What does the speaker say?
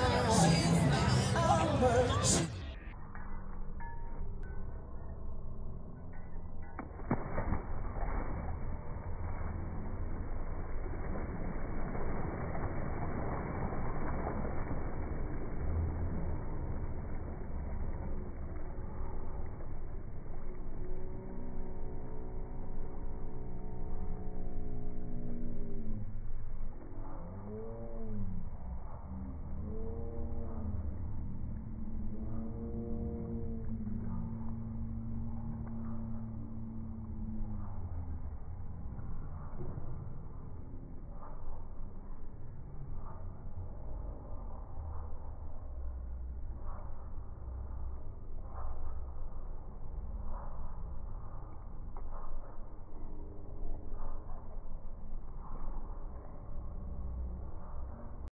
my, oh,